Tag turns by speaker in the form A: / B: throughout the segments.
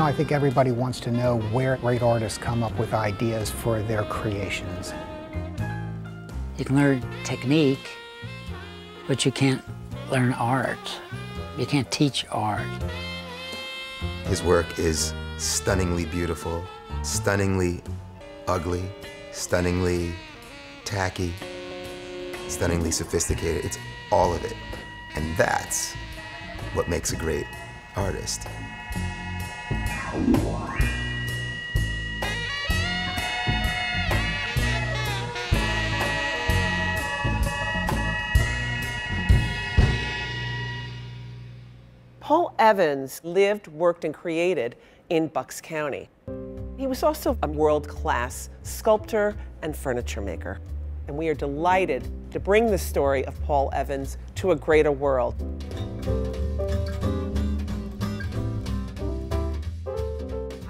A: know, I think everybody wants to know where great artists come up with ideas for their creations.
B: You can learn technique, but you can't learn art. You can't teach art.
C: His work is stunningly beautiful, stunningly ugly, stunningly tacky, stunningly sophisticated. It's all of it. And that's what makes a great artist.
D: Paul Evans lived, worked, and created in Bucks County. He was also a world-class sculptor and furniture maker. And we are delighted to bring the story of Paul Evans to a greater world.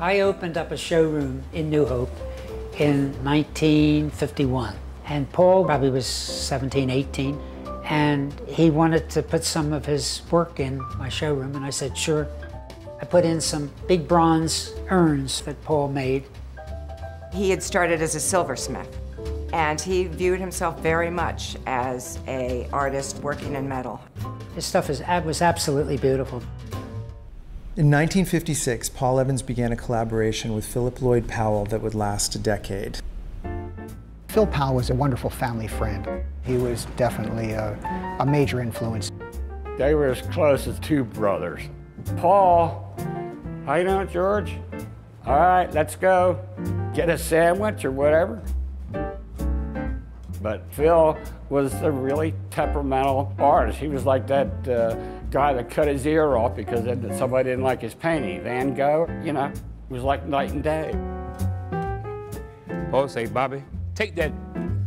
B: I opened up a showroom in New Hope in 1951. And Paul probably was 17, 18. And he wanted to put some of his work in my showroom. And I said, sure. I put in some big bronze urns that Paul made.
E: He had started as a silversmith. And he viewed himself very much as a artist working in metal.
B: His stuff is, was absolutely beautiful.
F: In 1956, Paul Evans began a collaboration with Philip Lloyd Powell that would last a decade.
A: Phil Powell was a wonderful family friend. He was definitely a, a major influence.
G: They were as close as two brothers. Paul, how you doing, George? All right, let's go. Get a sandwich or whatever. But Phil was a really temperamental artist. He was like that uh, guy that cut his ear off because somebody didn't like his painting. Van Gogh, you know, it was like night and day.
H: Paul say, Bobby, take that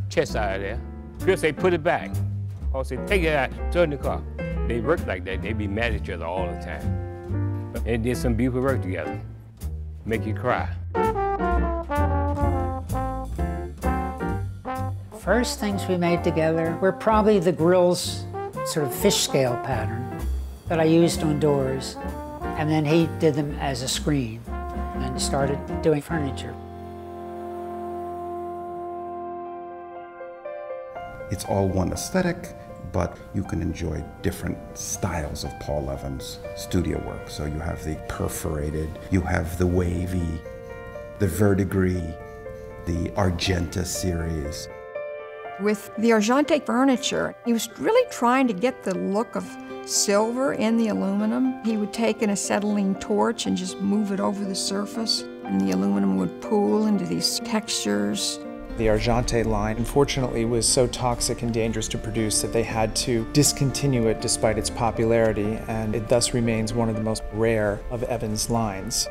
H: chest out of there. Phil say, put it back. Paul say, take it out, turn the car. They work like that. They'd be mad at each other all the time. And did some beautiful work together. Make you cry.
B: First things we made together were probably the grill's sort of fish scale pattern that I used on doors. And then he did them as a screen and started doing furniture.
I: It's all one aesthetic, but you can enjoy different styles of Paul Evans' studio work. So you have the perforated, you have the wavy, the verdigris, the Argente series.
J: With the Argente furniture, he was really trying to get the look of silver in the aluminum. He would take an acetylene torch and just move it over the surface, and the aluminum would pool into these textures.
F: The Argente line, unfortunately, was so toxic and dangerous to produce that they had to discontinue it despite its popularity, and it thus remains one of the most rare of Evans' lines.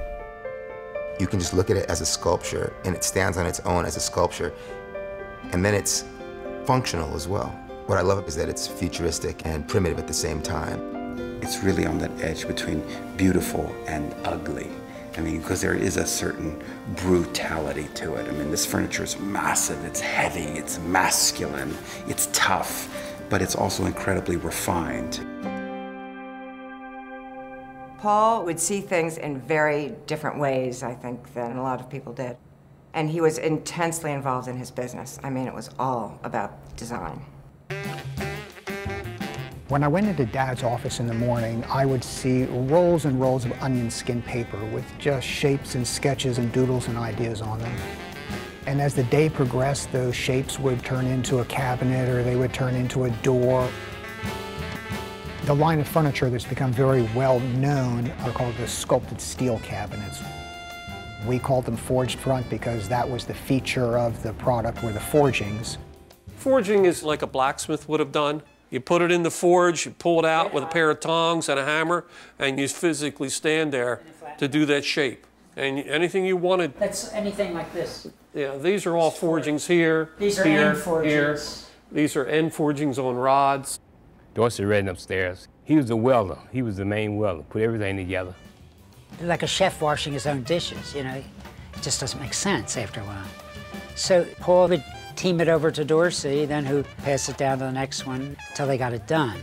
C: You can just look at it as a sculpture, and it stands on its own as a sculpture, and then it's functional as well. What I love is that it's futuristic and primitive at the same time.
I: It's really on that edge between beautiful and ugly. I mean, because there is a certain brutality to it. I mean, this furniture is massive, it's heavy, it's masculine, it's tough, but it's also incredibly refined.
E: Paul would see things in very different ways, I think, than a lot of people did. And he was intensely involved in his business. I mean, it was all about design.
A: When I went into Dad's office in the morning, I would see rolls and rolls of onion skin paper with just shapes and sketches and doodles and ideas on them. And as the day progressed, those shapes would turn into a cabinet or they would turn into a door. The line of furniture that's become very well known are called the sculpted steel cabinets. We called them forged front because that was the feature of the product were the forgings.
K: Forging is like a blacksmith would have done. You put it in the forge, you pull it out with a pair of tongs and a hammer, and you physically stand there to do that shape. And anything you wanted.
B: That's anything like this.
K: Yeah, these are all forgings here.
B: These are
K: here,
B: end forgings.
K: Here. These are end forgings on rods.
H: Dorsey ran upstairs. He was the welder. He was the main welder. Put everything together.
B: Like a chef washing his own dishes, you know. It just doesn't make sense after a while. So Paul would team it over to Dorsey, then who pass it down to the next one until they got it done.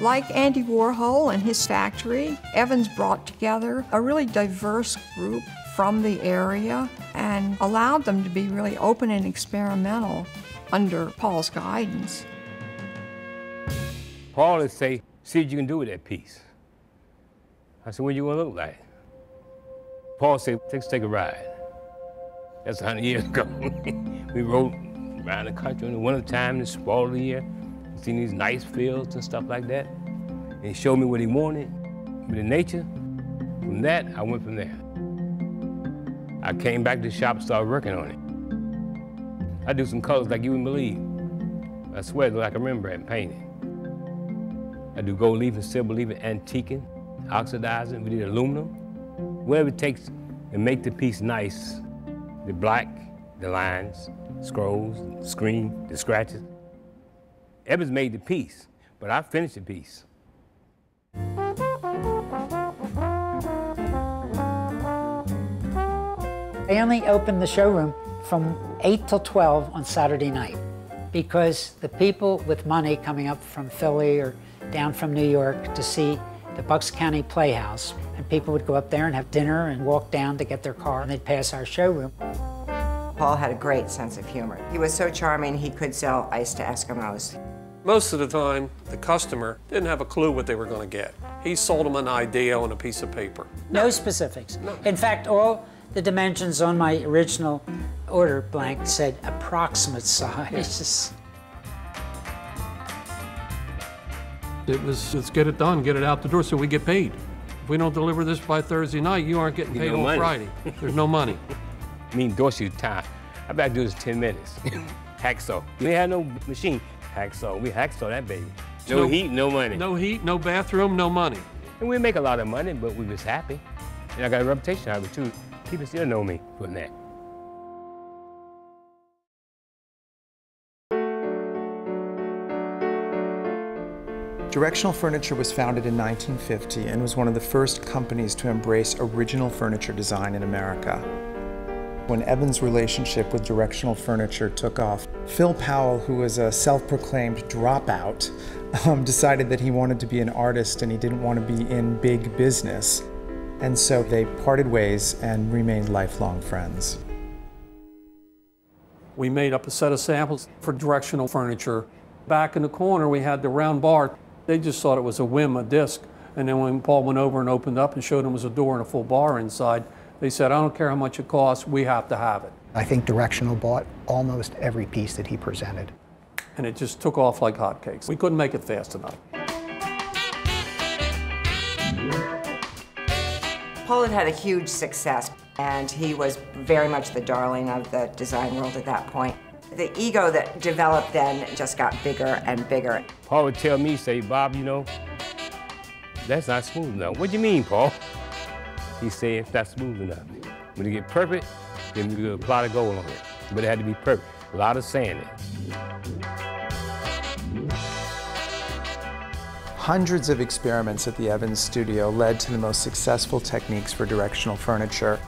J: Like Andy Warhol and his factory, Evans brought together a really diverse group from the area and allowed them to be really open and experimental under Paul's guidance.
H: Paul would say, see what you can do with that piece. I said, what you gonna look like? Paul said, let's take a ride. That's 100 years ago. we rode around the country in the wintertime, in the fall of the year, seen these nice fields and stuff like that. And he showed me what he wanted with the nature. From that, I went from there. I came back to the shop and started working on it. I do some colors like you wouldn't believe. I swear, like a Rembrandt painting. I do gold leaf and silver leaf and antiquing, oxidizing, we did aluminum. Whatever it takes to make the piece nice. The black, the lines, scrolls, the screen, the scratches. Evans made the piece, but I finished the piece.
B: I only opened the showroom from 8 till 12 on Saturday night because the people with money coming up from Philly or down from New York to see the Bucks County Playhouse, and people would go up there and have dinner and walk down to get their car, and they'd pass our showroom.
E: Paul had a great sense of humor. He was so charming, he could sell ice to Eskimos.
K: Most of the time, the customer didn't have a clue what they were going to get. He sold them an idea on a piece of paper.
B: No specifics. No. In fact, all the dimensions on my original order blank said approximate size.
K: It was, let's get it done, get it out the door so we get paid. If we don't deliver this by Thursday night, you aren't getting paid
H: no
K: on
H: money.
K: Friday. There's no money.
H: Me and Dorsey time. I bet better do this in 10 minutes. hacksaw. We had no machine. Hacksaw. We hacksaw that baby. No,
K: No-
H: heat, no money.
K: No heat, no bathroom, no money.
H: And we make a lot of money, but we was happy. And I got a reputation out of it too. People still know me for that.
F: Directional Furniture was founded in 1950 and was one of the first companies to embrace original furniture design in America. When Evan's relationship with Directional Furniture took off, Phil Powell, who was a self-proclaimed dropout, um, decided that he wanted to be an artist and he didn't want to be in big business. And so they parted ways and remained lifelong friends.
K: We made up a set of samples for directional furniture. Back in the corner, we had the round bar. They just thought it was a whim, a disc. And then when Paul went over and opened up and showed them was a door and a full bar inside, they said, I don't care how much it costs, we have to have it.
A: I think Directional bought almost every piece that he presented.
K: And it just took off like hotcakes. We couldn't make it fast enough.
E: Paul had had a huge success, and he was very much the darling of the design world at that point. The ego that developed then just got bigger and bigger.
H: Paul would tell me, say, Bob, you know, that's not smooth enough. What do you mean, Paul? He said, it's not smooth enough. When it get perfect, then we do a plot of gold on it. But it had to be perfect. A lot of sanding.
F: Hundreds of experiments at the Evans studio led to the most successful techniques for directional furniture.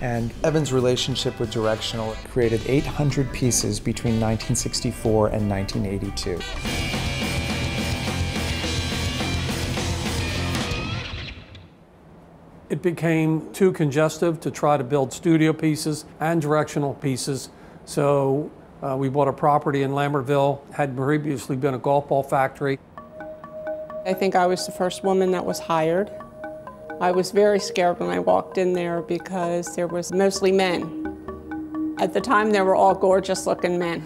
F: And Evans' relationship with Directional created 800 pieces between 1964 and 1982.
K: It became too congestive to try to build studio pieces and directional pieces. So uh, we bought a property in Lambertville, had previously been a golf ball factory.
L: I think I was the first woman that was hired. I was very scared when I walked in there because there was mostly men. At the time, they were all gorgeous looking men.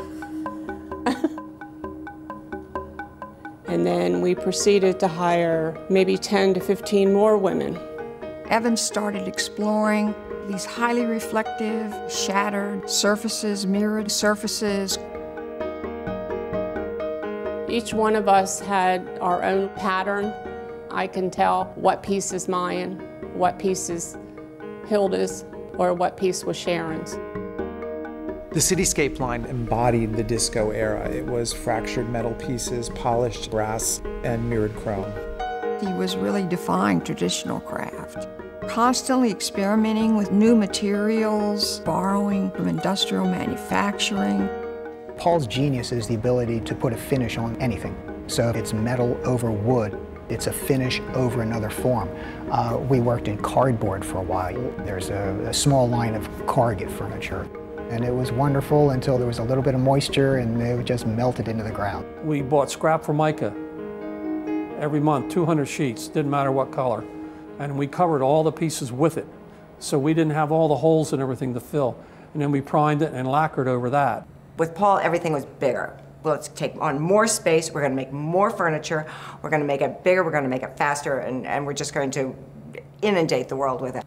L: and then we proceeded to hire maybe 10 to 15 more women.
J: Evans started exploring these highly reflective, shattered surfaces, mirrored surfaces.
L: Each one of us had our own pattern. I can tell what piece is mine, what piece is Hilda's, or what piece was Sharon's.
F: The Cityscape line embodied the disco era. It was fractured metal pieces, polished brass, and mirrored chrome.
J: He was really defying traditional craft, constantly experimenting with new materials, borrowing from industrial manufacturing.
A: Paul's genius is the ability to put a finish on anything. So if it's metal over wood, It's a finish over another form. Uh, we worked in cardboard for a while. There's a, a small line of corrugate furniture. And it was wonderful until there was a little bit of moisture and it just melted into the ground.
K: We bought scrap for formica every month, 200 sheets, didn't matter what color. And we covered all the pieces with it. So we didn't have all the holes and everything to fill. And then we primed it and lacquered over that.
E: With Paul, everything was bigger. Well, let's take on more space, we're gonna make more furniture, we're gonna make it bigger, we're gonna make it faster, and, and we're just going to inundate the world with it.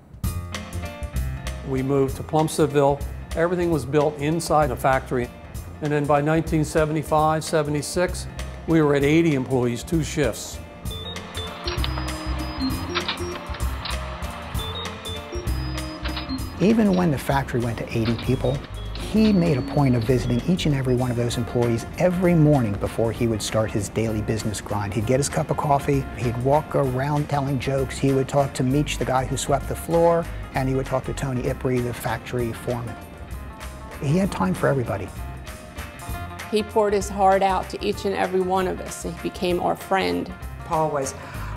K: We moved to Plumsteadville. Everything was built inside the factory. And then by 1975, 76, we were at 80 employees, two shifts.
A: Even when the factory went to 80 people, he made a point of visiting each and every one of those employees every morning before he would start his daily business grind. He'd get his cup of coffee, he'd walk around telling jokes, he would talk to Meach, the guy who swept the floor, and he would talk to Tony Ipri, the factory foreman. He had time for everybody.
L: He poured his heart out to each and every one of us. He became our friend.
E: Paul was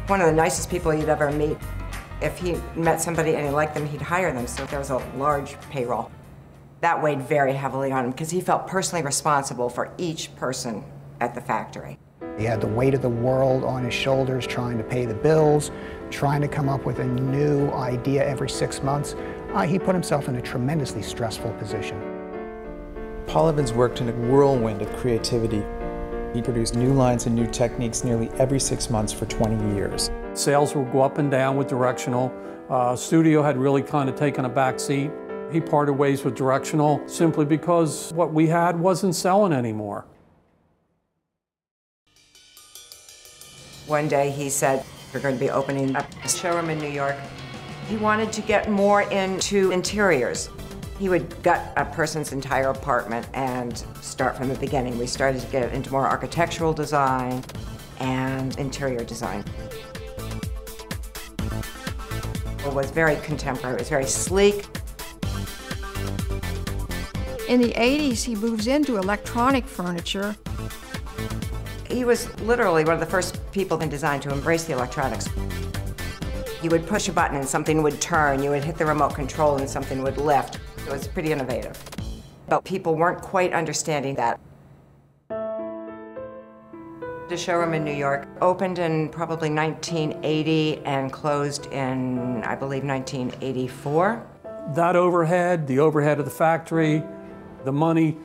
E: one of the nicest people you'd ever meet. If he met somebody and he liked them, he'd hire them, so there was a large payroll. That weighed very heavily on him because he felt personally responsible for each person at the factory.
A: He had the weight of the world on his shoulders trying to pay the bills, trying to come up with a new idea every six months. Uh, he put himself in a tremendously stressful position.
F: Paul Evans worked in a whirlwind of creativity. He produced new lines and new techniques nearly every six months for 20 years.
K: Sales would go up and down with Directional. Uh, studio had really kind of taken a back seat. He parted ways with Directional simply because what we had wasn't selling anymore.
E: One day he said, we're going to be opening up a showroom in New York. He wanted to get more into interiors. He would gut a person's entire apartment and start from the beginning. We started to get into more architectural design and interior design. It was very contemporary, it was very sleek.
J: In the 80s, he moves into electronic furniture.
E: He was literally one of the first people in design to embrace the electronics. You would push a button and something would turn. You would hit the remote control and something would lift. It was pretty innovative. But people weren't quite understanding that. The showroom in New York opened in probably 1980 and closed in, I believe, 1984.
K: That overhead, the overhead of the factory, the money,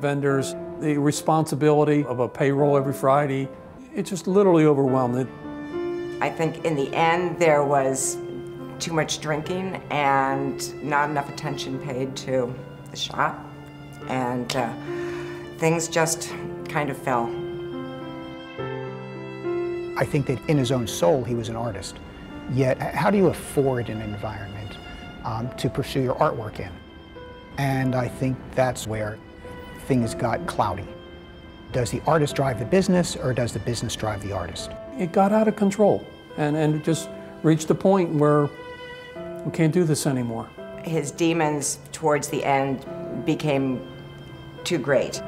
K: vendors, the responsibility of a payroll every Friday, it just literally overwhelmed it.
E: I think in the end there was too much drinking and not enough attention paid to the shop. And uh, things just kind of fell.
A: I think that in his own soul, he was an artist. Yet, how do you afford an environment um, to pursue your artwork in? And I think that's where things got cloudy. Does the artist drive the business or does the business drive the artist?
K: It got out of control and, and it just reached a point where we can't do this anymore.
E: His demons towards the end became too great.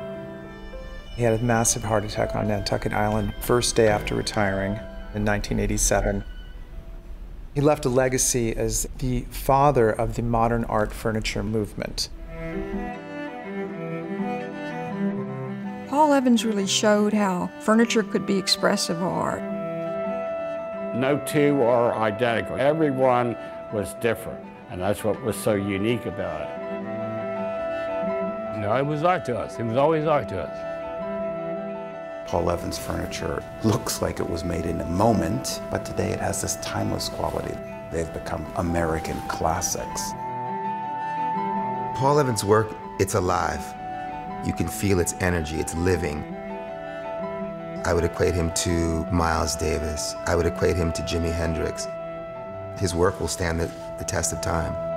F: He had a massive heart attack on Nantucket Island, first day after retiring in 1987. He left a legacy as the father of the modern art furniture movement.
J: Paul Evans really showed how furniture could be expressive art.
G: No two are identical. Everyone was different, and that's what was so unique about it.
H: No, it was art to us. It was always art to us.
I: Paul Evans furniture looks like it was made in a moment, but today it has this timeless quality. They've become American classics.
C: Paul Evans' work, it's alive. You can feel its energy, it's living. I would equate him to Miles Davis. I would equate him to Jimi Hendrix. His work will stand the, the test of time.